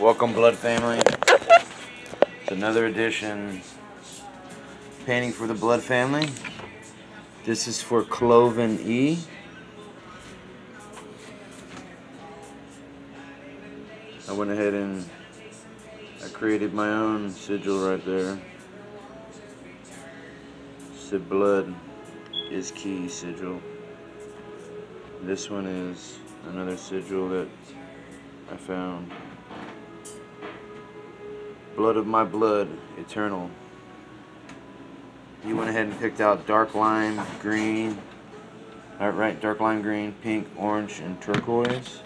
Welcome, Blood Family. It's another edition painting for the Blood Family. This is for Cloven E. I went ahead and I created my own sigil right there. Said blood is key sigil. This one is another sigil that I found. Blood of my blood, eternal. You went ahead and picked out dark lime green. Alright, right, dark lime green, pink, orange, and turquoise.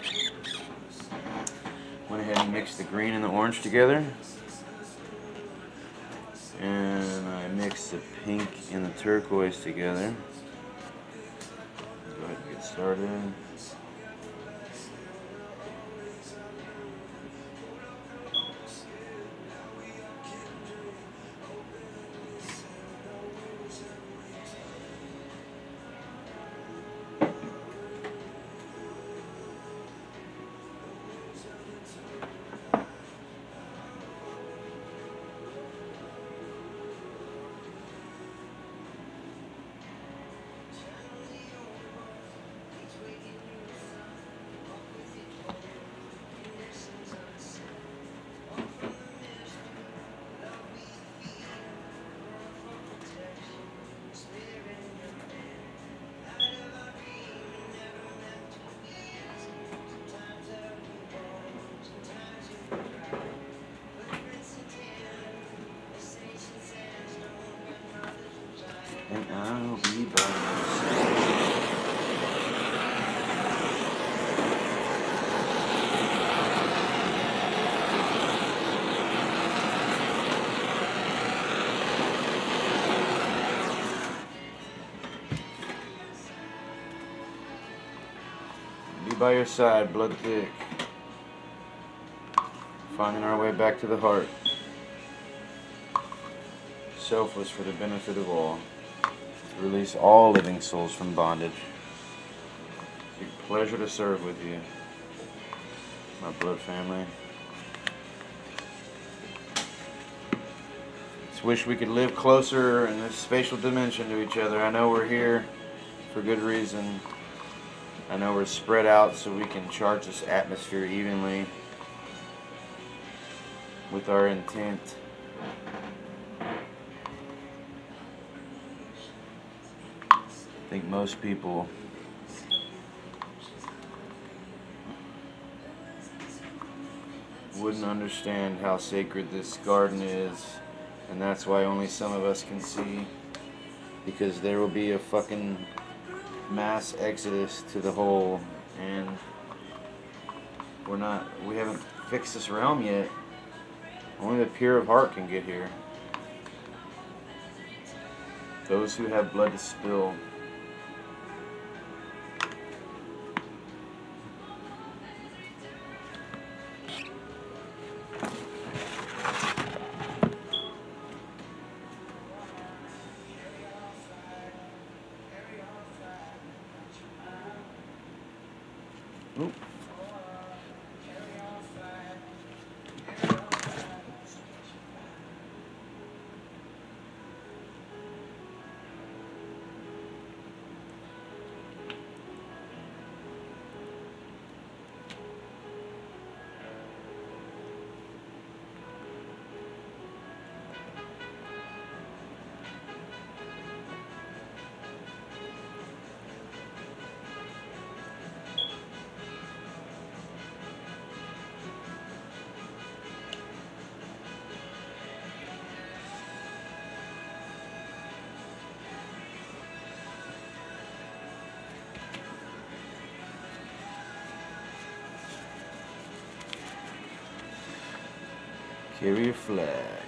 Went ahead and mixed the green and the orange together. And I mixed the pink and the turquoise together. Go ahead and get started. By. Be by your side, blood thick. Finding our way back to the heart. Selfless for the benefit of all. To release all living souls from bondage. It's a pleasure to serve with you, my blood family. Just wish we could live closer in this spatial dimension to each other. I know we're here for good reason. I know we're spread out so we can charge this atmosphere evenly with our intent. Think most people wouldn't understand how sacred this garden is, and that's why only some of us can see. Because there will be a fucking mass exodus to the whole, and we're not, we haven't fixed this realm yet. Only the pure of heart can get here. Those who have blood to spill. Oop. Carry your flag.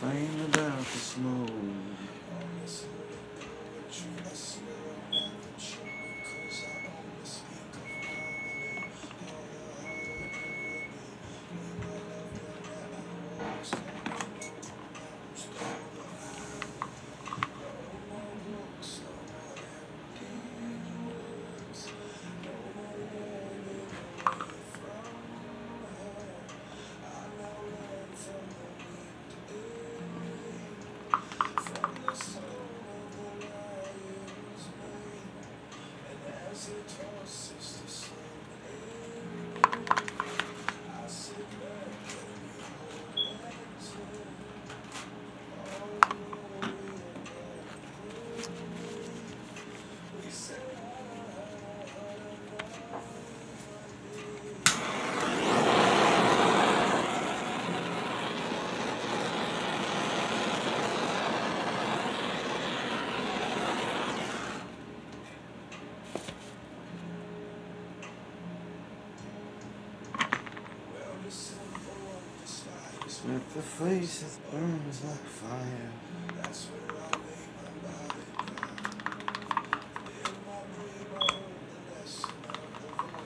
Flame about the smoke. With the face that burns like fire. That's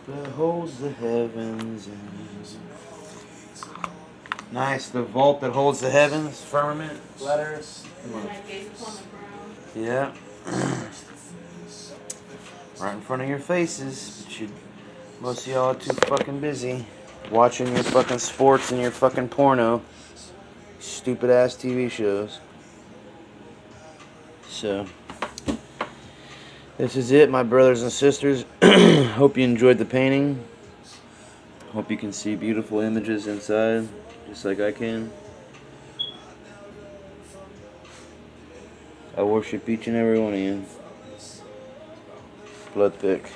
That holds the heavens and Nice, the vault that holds the heavens, firmament, letters. I. Yeah. right in front of your faces, but you, most of y'all are too fucking busy watching your fucking sports and your fucking porno. Stupid ass TV shows. So, this is it, my brothers and sisters. Hope you enjoyed the painting. Hope you can see beautiful images inside, just like I can. I worship each and every one of you. Blood thick.